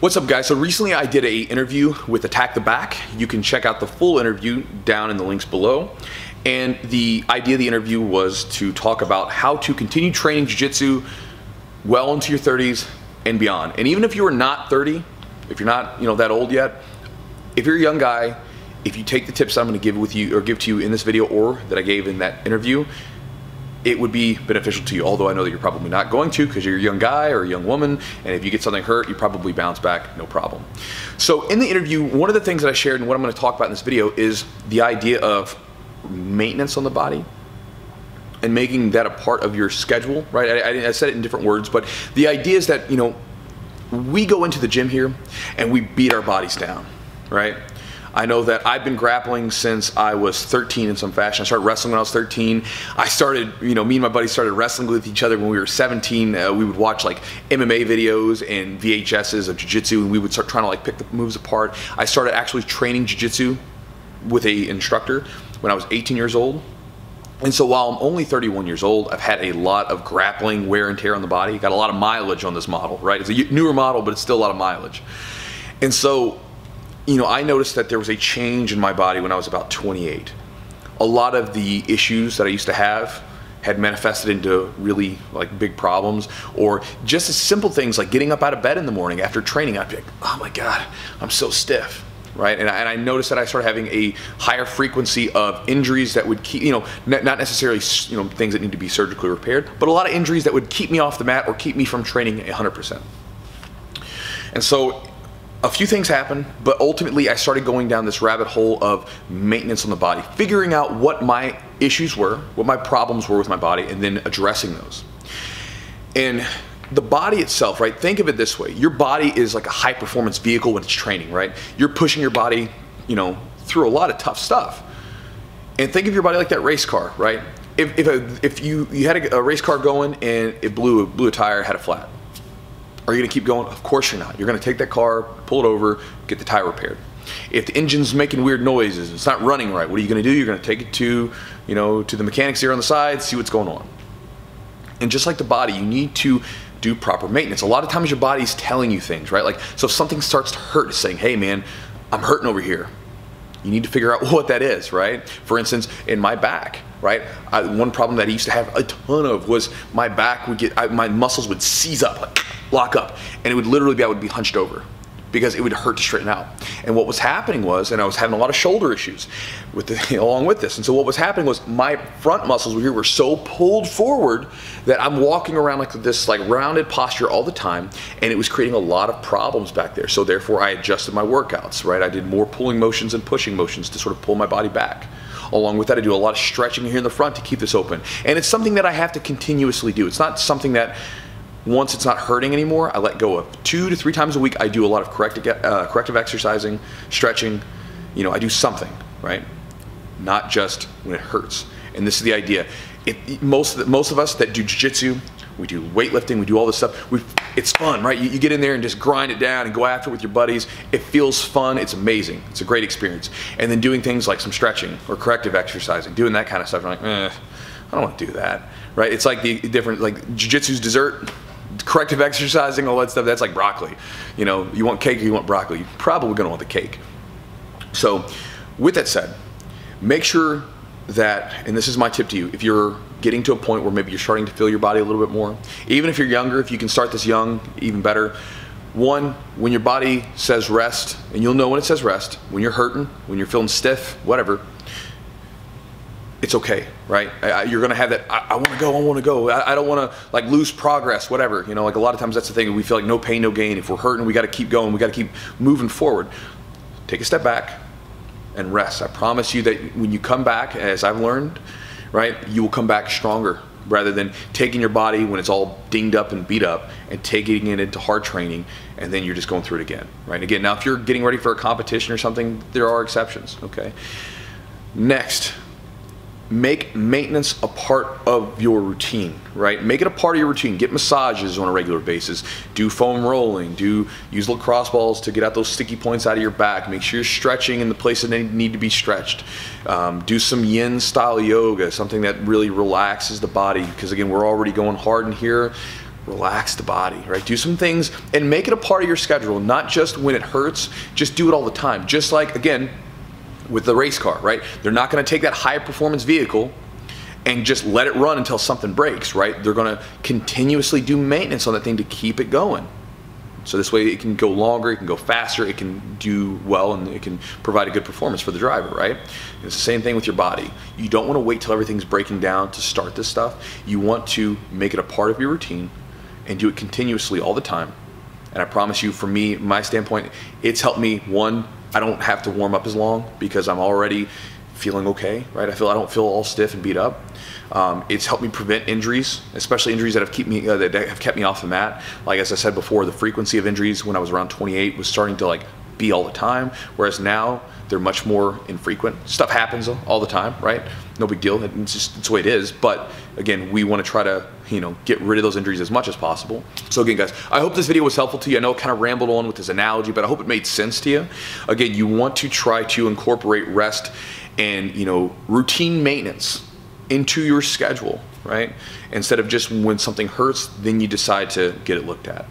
What's up guys? So recently I did a interview with Attack the Back. You can check out the full interview down in the links below. And the idea of the interview was to talk about how to continue training jiu-jitsu well into your 30s and beyond. And even if you are not 30, if you're not, you know, that old yet, if you're a young guy, if you take the tips I'm going to give with you or give to you in this video or that I gave in that interview, it would be beneficial to you. Although I know that you're probably not going to because you're a young guy or a young woman, and if you get something hurt, you probably bounce back, no problem. So in the interview, one of the things that I shared and what I'm going to talk about in this video is the idea of maintenance on the body and making that a part of your schedule, right? I, I, said it in different words, but the idea is that, you know, we go into the gym here and we beat our bodies down, right? I know that I've been grappling since I was 13 in some fashion. I started wrestling when I was 13. I started, you know, me and my buddies started wrestling with each other when we were 17. Uh, we would watch like MMA videos and VHSs of jiu-jitsu and we would start trying to like pick the moves apart. I started actually training jiu-jitsu with a instructor when I was 18 years old. And so while I'm only 31 years old, I've had a lot of grappling wear and tear on the body. Got a lot of mileage on this model, right? It's a newer model, but it's still a lot of mileage. And so you know, I noticed that there was a change in my body when I was about 28. A lot of the issues that I used to have had manifested into really like big problems or just as simple things like getting up out of bed in the morning after training I'd be like oh my god I'm so stiff right and I, and I noticed that I started having a higher frequency of injuries that would keep you know not necessarily you know things that need to be surgically repaired but a lot of injuries that would keep me off the mat or keep me from training 100% and so a few things happened, but ultimately I started going down this rabbit hole of maintenance on the body, figuring out what my issues were, what my problems were with my body, and then addressing those. And the body itself, right? Think of it this way. Your body is like a high performance vehicle when it's training, right? You're pushing your body, you know, through a lot of tough stuff. And think of your body like that race car, right? If, if, a, if you, you had a, a race car going and it blew, blew a tire, had a flat are you to keep going? Of course you're not. You're going to take that car, pull it over, get the tire repaired. If the engine's making weird noises, it's not running right, what are you going to do? You're going to take it to, you know, to the mechanics here on the side, see what's going on. And just like the body, you need to do proper maintenance. A lot of times your body's telling you things, right? Like, so if something starts to hurt, it's saying, hey man, I'm hurting over here. You need to figure out what that is, right? For instance, in my back, right? I, one problem that I used to have a ton of was my back would get, I, my muscles would seize up, like, lock up, and it would literally be I would be hunched over because it would hurt to straighten out. And what was happening was, and I was having a lot of shoulder issues with the, along with this. And so what was happening was my front muscles here were so pulled forward that I'm walking around like this like rounded posture all the time, and it was creating a lot of problems back there. So therefore I adjusted my workouts, right? I did more pulling motions and pushing motions to sort of pull my body back. Along with that, I do a lot of stretching here in the front to keep this open. And it's something that I have to continuously do. It's not something that once it's not hurting anymore, I let go of. Two to three times a week, I do a lot of corrective, uh, corrective exercising, stretching. You know, I do something, right? Not just when it hurts. And this is the idea. It, most, of the, most of us that do jiu-jitsu, we do weightlifting, we do all this stuff. We, it's fun, right? You, you, get in there and just grind it down and go after it with your buddies. It feels fun. It's amazing. It's a great experience. And then doing things like some stretching or corrective exercising, doing that kind of stuff. I'm like, eh, I don't want to do that, right? It's like the different, like jiu-jitsu's dessert corrective exercising, all that stuff, that's like broccoli. You know, you want cake you want broccoli, you're probably gonna want the cake. So with that said, make sure that, and this is my tip to you, if you're getting to a point where maybe you're starting to feel your body a little bit more, even if you're younger, if you can start this young, even better. One, when your body says rest, and you'll know when it says rest, when you're hurting, when you're feeling stiff, whatever, it's okay, right? I, you're gonna have that. I, I want to go. I want to go. I, I don't want to like lose progress, whatever. You know, like a lot of times that's the thing. We feel like no pain, no gain. If we're hurting, we got to keep going. We got to keep moving forward. Take a step back and rest. I promise you that when you come back, as I've learned, right, you will come back stronger rather than taking your body when it's all dinged up and beat up and taking it into hard training and then you're just going through it again, right? Again, now if you're getting ready for a competition or something, there are exceptions, okay? Next, make maintenance a part of your routine, right? Make it a part of your routine. Get massages on a regular basis. Do foam rolling. Do use lacrosse balls to get out those sticky points out of your back. Make sure you're stretching in the places that need to be stretched. Um, do some yin style yoga, something that really relaxes the body because again, we're already going hard in here. relax the body, right? Do some things and make it a part of your schedule, not just when it hurts, just do it all the time. Just like, again, with the race car, right? They're not gonna take that high performance vehicle and just let it run until something breaks, right? They're gonna continuously do maintenance on that thing to keep it going. So this way it can go longer, it can go faster, it can do well, and it can provide a good performance for the driver, right? It's the same thing with your body. You don't want to wait till everything's breaking down to start this stuff. You want to make it a part of your routine and do it continuously all the time. And I promise you, for me, my standpoint, it's helped me. One, I don't have to warm up as long because I'm already feeling okay, right? I feel I don't feel all stiff and beat up. Um, it's helped me prevent injuries, especially injuries that have kept me uh, that have kept me off the mat. Like as I said before, the frequency of injuries when I was around 28 was starting to like be all the time, whereas now they're much more infrequent. Stuff happens all the time, right? No big deal. It's just it's the way it is. But again, we want to try to you know get rid of those injuries as much as possible. So again, guys, I hope this video was helpful to you. I know it kind of rambled on with this analogy, but I hope it made sense to you. Again, you want to try to incorporate rest and you know routine maintenance into your schedule, right? Instead of just when something hurts, then you decide to get it looked at.